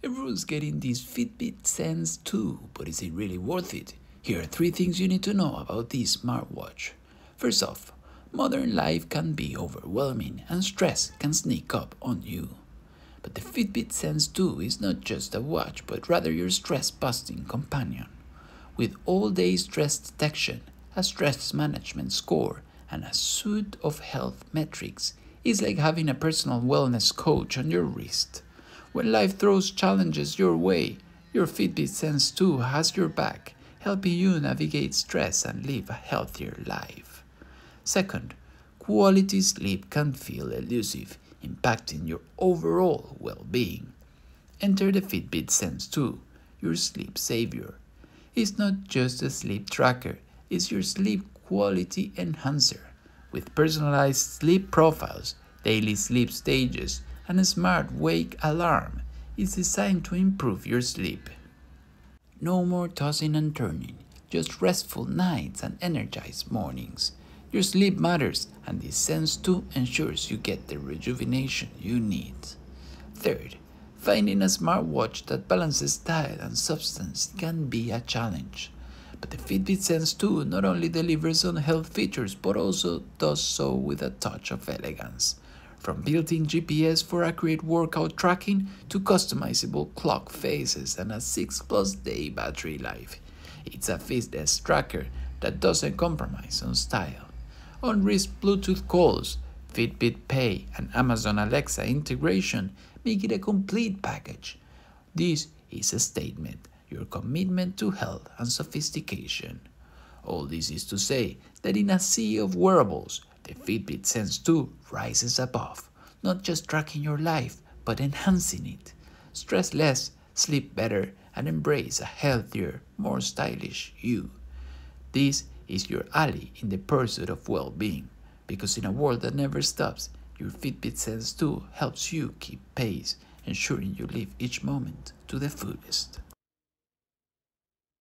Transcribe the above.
Everyone's getting this Fitbit Sense 2, but is it really worth it? Here are three things you need to know about this smartwatch. First off, modern life can be overwhelming and stress can sneak up on you. But the Fitbit Sense 2 is not just a watch, but rather your stress busting companion. With all day stress detection, a stress management score, and a suite of health metrics, it's like having a personal wellness coach on your wrist. When life throws challenges your way, your Fitbit Sense 2 has your back, helping you navigate stress and live a healthier life. Second, quality sleep can feel elusive, impacting your overall well being. Enter the Fitbit Sense 2, your sleep savior. It's not just a sleep tracker, it's your sleep quality enhancer. With personalized sleep profiles, daily sleep stages, and a smart wake alarm is designed to improve your sleep. No more tossing and turning, just restful nights and energized mornings. Your sleep matters, and this Sense 2 ensures you get the rejuvenation you need. Third, finding a smartwatch that balances style and substance can be a challenge. But the Fitbit Sense 2 not only delivers on health features but also does so with a touch of elegance. From built-in GPS for accurate workout tracking to customizable clock faces and a 6 plus day battery life. It's a fitness tracker that doesn't compromise on style. On-wrist Bluetooth calls, Fitbit Pay, and Amazon Alexa integration make it a complete package. This is a statement, your commitment to health and sophistication. All this is to say that in a sea of wearables, the Fitbit Sense 2 rises above, not just tracking your life, but enhancing it. Stress less, sleep better, and embrace a healthier, more stylish you. This is your ally in the pursuit of well being, because in a world that never stops, your Fitbit Sense 2 helps you keep pace, ensuring you live each moment to the fullest.